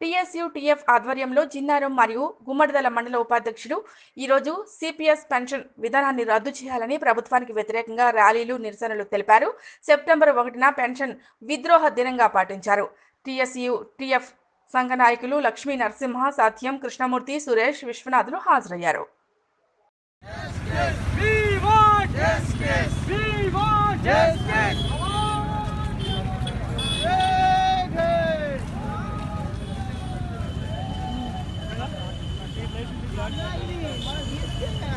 TSU TF ఆధ్వర్యంలో జిన్నారం మరియు గుమ్మడిదల మండల ఉపాధ్యక్షుడు ఈరోజు సిపిఎస్ పెన్షన్ విధానాన్ని రద్దు చేయాలని ప్రభుత్వానికి వ్యతిరేకంగా ర్యాలీలు నిరసనలు తెలిపారు. సెప్టెంబర్ ఒకటిన పెన్షన్ విద్రోహ దినంగా పాటించారు. టిఎస్యు టిఎఫ్ సంఘ నాయకులు లక్ష్మీ నరసింహ సత్యం కృష్ణమూర్తి సురేష్ విశ్వనాథులు హాజరయ్యారు. Nein, nein, nein.